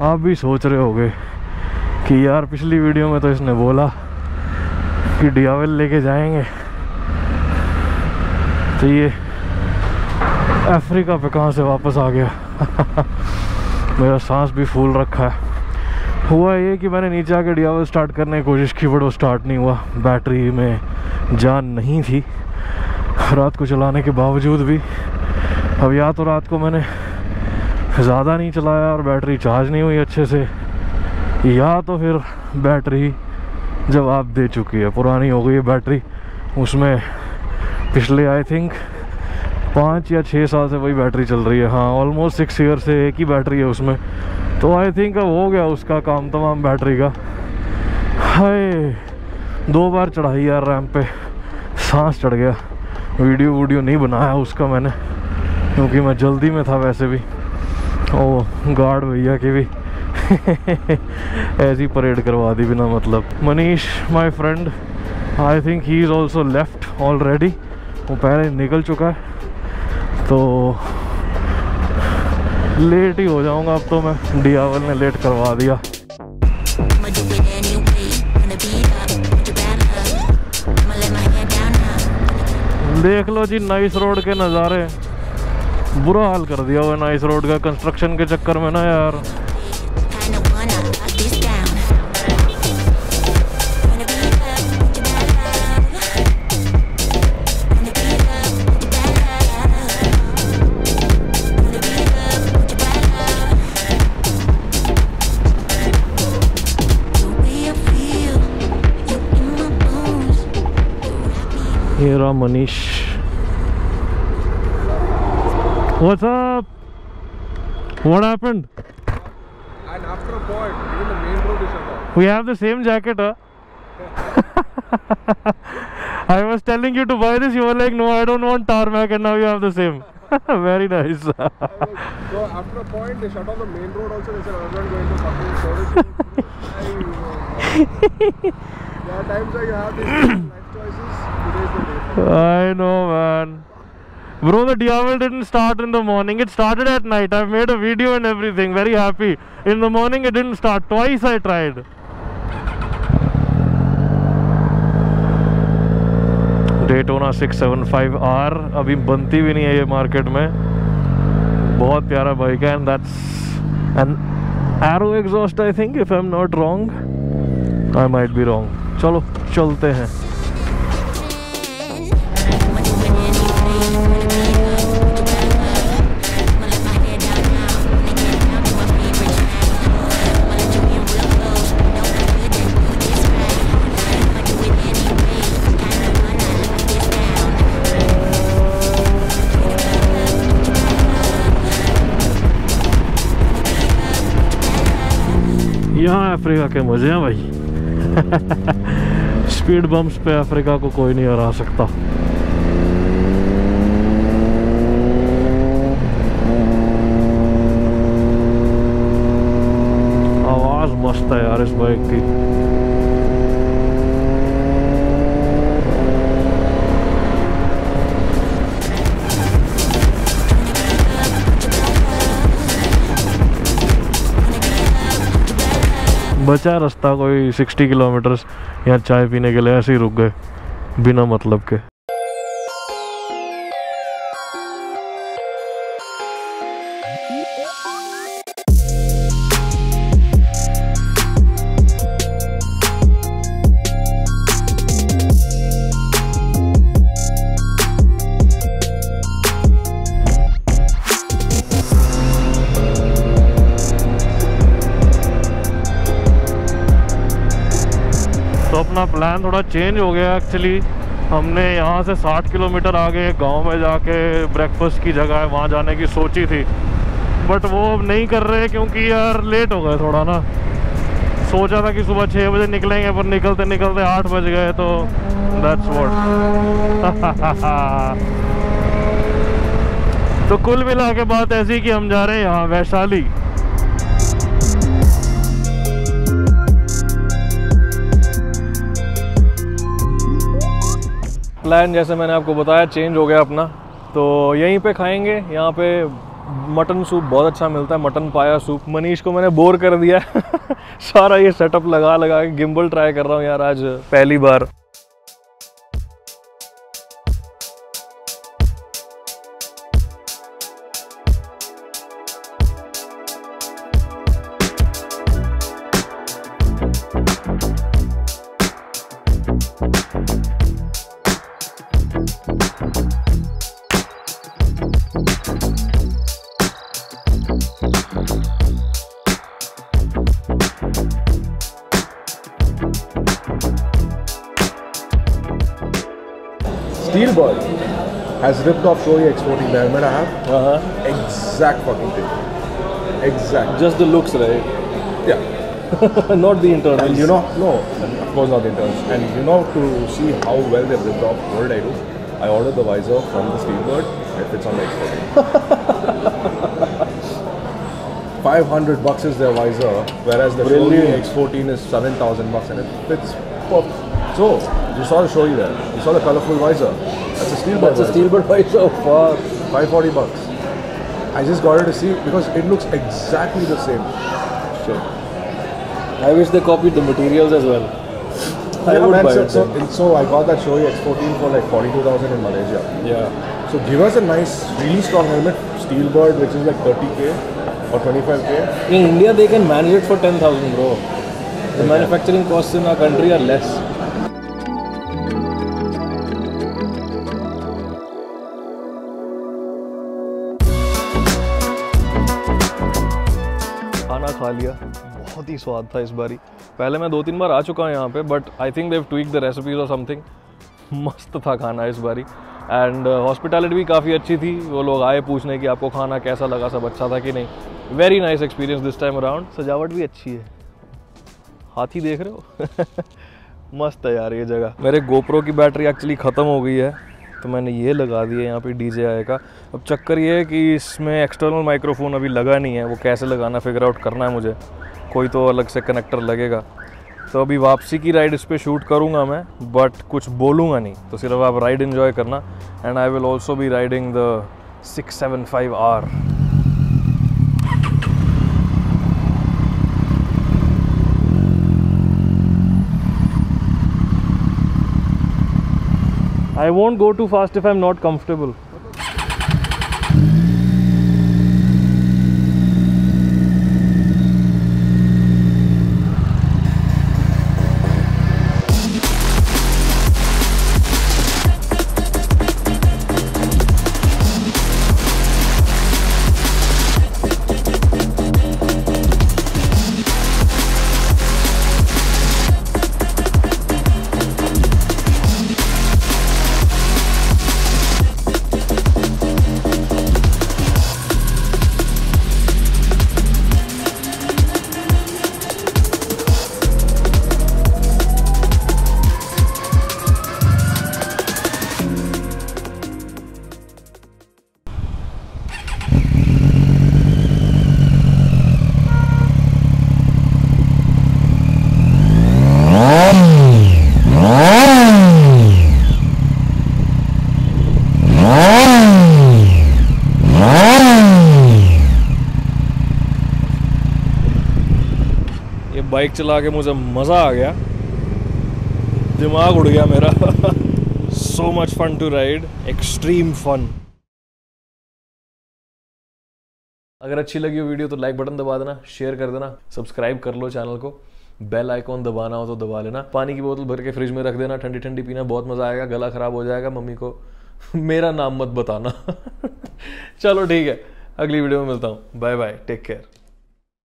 आप भी सोच रहे होगे कि यार, पिछली वीडियो में तो इसने बोला कि डियावल लेके जाएँगे। तो ये अफ्रीका पे कहाँ से वापस आ गया? मेरा सांस भी फूल रखा है। हुआ ये कि मैंने नीचे आके डियावल स्टार्ट करने की कोशिश की बट वो स्टार्ट नहीं हुआ। बैटरी में जान नहीं थी। रात को चलाने के बावजूद भी। अब या तो रात को मैंने ज़्यादा नहीं चलाया और बैटरी चार्ज नहीं हुई अच्छे से। या तो फिर बैटरी जवाब दे चुकी है, पुरानी हो गई है बैटरी, उसमें पिछले आई थिंक पाँच या छः साल से वही बैटरी चल रही है। हाँ ऑलमोस्ट सिक्स ईयर से एक ही बैटरी है उसमें। तो आई थिंक अब हो गया उसका काम तमाम बैटरी का। हाय, दो बार चढ़ाई यार रैम पे। सांस चढ़ गया। वीडियो वीडियो नहीं बनाया उसका मैंने, क्योंकि मैं जल्दी में था वैसे भी। ओ गार्ड भैया की भी। ऐसी परेड करवा दी बिना मतलब। Manish my friend I think he is also left already वो पहले निकल चुका है। तो लेट ही हो जाऊँगा अब तो मैं। डियावल ने लेट करवा दिया. देख लो जी नाइस रोड के नज़ारे। बुरा हाल कर दिया हुआ ना इस रोड का कंस्ट्रक्शन के चक्कर में ना यार। Manish. What's up? What happened? And after a point, even the main road is shut off. We have the same jacket, huh? I was telling you to buy this, you were like, no, I don't want tarmac, and now you have the same. Very nice. So after a point, they shut off the main road also. They said, I'm not going to fucking service. you." there are times where you have these life choices. Today's the day. I know, man. Bro, the Diavel didn't start in the morning. It started at night. I've made a video and everything. Very happy. In the morning, it didn't start. Twice I tried. Daytona 675R अभी बनती भी नहीं है ये market में बहुत प्यारा bike है and that's an aero exhaust I think if I am not wrong I might be wrong चलो चलते हैं अफ्रीका के मज़े हैं भाई। स्पीड बम्प्स पे अफ्रीका को कोई नहीं हरा सकता। आवाज़ मस्त है यार इस बाइक की। बचा रास्ता कोई 60 किलोमीटर यहाँ चाय पीने के लिए ऐसे ही रुक गए, बिना मतलब के। तो अपना प्लान थोड़ा चेंज हो गया एक्चुअली हमने यहाँ से 60 किलोमीटर आगे गाँव में जाके ब्रेकफास्ट की जगह है, वहाँ जाने की सोची थी। बट वो अब नहीं कर रहे क्योंकि यार लेट हो गए थोड़ा ना। सोचा था कि सुबह छः बजे निकलेंगे, पर निकलते निकलते आठ बज गए तो दैट्स वॉट तो कुल मिला के बात ऐसी कि हम जा रहे हैं यहाँ वैशाली। प्लान जैसे मैंने आपको बताया चेंज हो गया अपना। तो यहीं पे खाएँगे। यहाँ पे मटन सूप बहुत अच्छा मिलता है। मटन पाया सूप मनीष को मैंने बोर कर दिया। सारा ये सेटअप लगा लगा के गिम्बल ट्राई कर रहा हूँ यार आज, पहली बार। Steelbird has ripped off Shoei exporting the helmet I have. Uh-huh. Exact fucking thing. Exact. Just the looks, right? Yeah. not the internals. And you know, no, of course not the internals. And you know, to see how well they've ripped off, what did I do? I ordered the visor from the Steelbird. It fits on the X14. 500 bucks is their visor, whereas the Brilliant. X14 is 7,000 bucks and it fits perfect. So, you saw the Shoei there. You saw the colorful visor. That's a Steelbird. That's a steel bird visor. Fuck. 540 bucks. I just got it to see because it looks exactly the same. Shit. I wish they copied the materials as well. I Yeah, would man, buy so, it. so, so I got that Shoei X14 for like 42,000 in Malaysia. yeah. So give us a nice, really strong helmet, Steelbird, which is like 30k or 25k. In India, they can manage it for 10,000, bro. The manufacturing costs in our country are less. खाना खा लिया। बहुत ही स्वाद था इस बारी। पहले मैं दो तीन बार आ चुका हूँ यहाँ पे but I think they've tweak the recipes और समथिंग मस्त था खाना इस बारी। एंड हॉस्पिटैलिटी भी काफ़ी अच्छी थी। वो लोग आए पूछने कि आपको खाना कैसा लगा सब अच्छा था कि नहीं। Very nice experience this time around सजावट भी अच्छी है। हाथी देख रहे हो? मस्त है यार ये जगह। मेरे गोप्रो की बैटरी एक्चुअली ख़त्म हो गई है तो मैंने ये लगा दिया यहाँ पे डी का। अब चक्कर ये है कि इसमें एक्सटर्नल माइक्रोफोन अभी लगा नहीं है, वो कैसे लगाना फिगर आउट करना है मुझे। कोई तो अलग से कनेक्टर लगेगा। तो अभी वापसी की राइड इस पर शूट करूँगा मैं बट कुछ बोलूँगा नहीं तो सिर्फ़ आप राइड इन्जॉय करना। And I will also be riding the six seven five R I won't go too fast if I'm not comfortable. Bike चला के मुझे मज़ा आ गया। दिमाग उड़ गया मेरा। So much fun to ride extreme fun अगर अच्छी लगी हो वीडियो तो लाइक बटन दबा देना शेयर कर देना सब्सक्राइब कर लो चैनल को। बेल आइकॉन दबाना हो तो दबा लेना। पानी की बोतल भर के फ्रिज में रख देना, ठंडी ठंडी पीना, बहुत मज़ा आएगा, गला ख़राब हो जाएगा, मम्मी को मेरा नाम मत बताना। चलो ठीक है, अगली वीडियो में मिलता हूँ। Bye bye take care